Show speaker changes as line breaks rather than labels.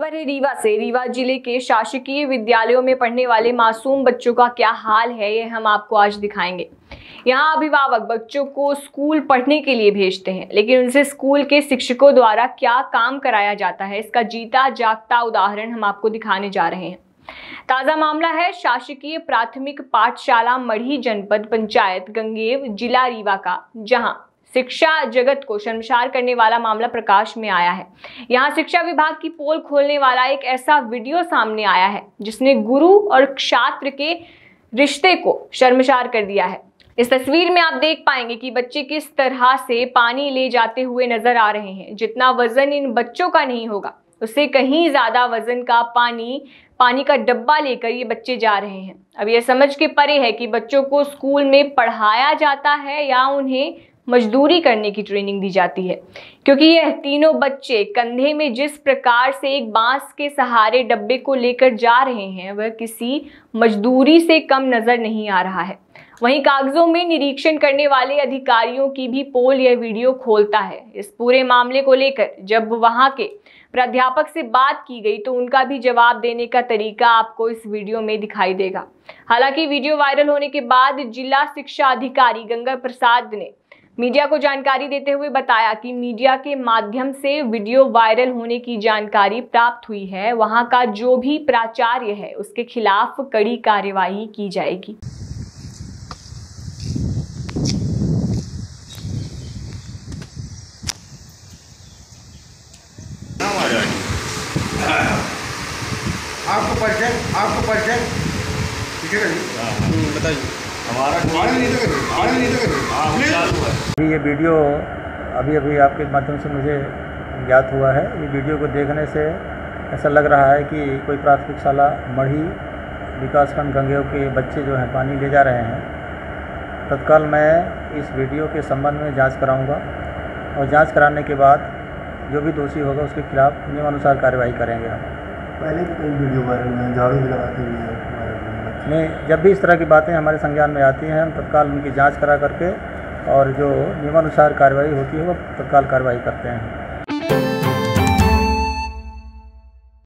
खबर है रीवा से। रीवा ज़िले के शासकीय विद्यालयों में पढ़ने वाले मासूम बच्चों का क्या हाल है, ये हम आपको आज दिखाएँगे। यहाँ अभिभावक बच्चों को स्कूल पढ़ने के लिए भेजते हैं, लेकिन उनसे स्कूल के शिक्षकों द्वारा क्या काम कराया जाता है, इसका जीता जागता उदाहरण हम आपको दिखाने जा रहे हैं। ताज़ा मामला है, शासकीय प्राथमिक पाठशाला मढ़ी जनपद पंचायत गंगेव, जिला रीवा का, जहाँ शिक्षा जगत को शर्मसार करने वाला मामला प्रकाश में आया है। यहाँ शिक्षा विभाग की पोल खोलने वाला एक ऐसा वीडियो सामने आया है, जिसने गुरु और छात्र के रिश्ते को शर्मसार कर दिया है। इस तस्वीर में आप देख पाएँगे कि बच्चे किस तरह से पानी ले जाते हुए नज़र आ रहे हैं। जितना वज़न इन बच्चों का नहीं होगा, उससे कहीं ज़्यादा वज़न का पानी पानी का डब्बा लेकर ये बच्चे जा रहे हैं। अब ये समझ के परे है कि बच्चों को स्कूल में पढ़ाया जाता है या उन्हें मजदूरी करने की ट्रेनिंग दी जाती है। क्योंकि यह तीनों बच्चे कंधे में जिस प्रकार से एक बाँस के सहारे डब्बे को लेकर जा रहे हैं, वह किसी मजदूरी से कम नज़र नहीं आ रहा है। वहीं कागजों में निरीक्षण करने वाले अधिकारियों की भी पोल यह वीडियो खोलता है। इस पूरे मामले को लेकर जब वहाँ के प्राध्यापक से बात की गई तो उनका भी जवाब देने का तरीका आपको इस वीडियो में दिखाई देगा। हालाँकि वीडियो वायरल होने के बाद जिला शिक्षा अधिकारी गंगा प्रसाद ने मीडिया को जानकारी देते हुए बताया कि मीडिया के माध्यम से वीडियो वायरल होने की जानकारी प्राप्त हुई है। वहाँ का जो भी प्राचार्य है उसके खिलाफ कड़ी कार्यवाही की जाएगी।
आपको परिचय आपको परिचय ठीक है
हम्म, बताइए।
हमारा
तो तो
हाँ है।
अभी ये वीडियो अभी अभी आपके माध्यम से मुझे ज्ञात हुआ है। ये वीडियो को देखने से ऐसा लग रहा है कि कोई प्राथमिक शाला मढ़ी विकासखंड गंगेव के बच्चे जो हैं पानी ले जा रहे हैं। तत्काल मैं इस वीडियो के संबंध में जाँच कराऊँगा और जाँच कराने के बाद जो भी दोषी होगा उसके खिलाफ नियमानुसार कार्रवाई करेंगे हम।
पहले कई वीडियो वायरल हुए झाड़ू भी
नहीं, जब भी इस तरह की बातें हमारे संज्ञान में आती हैं, हम तत्काल उनकी जाँच करा करके और जो नियमानुसार कार्रवाई होती है, वो तत्काल कार्रवाई करते हैं।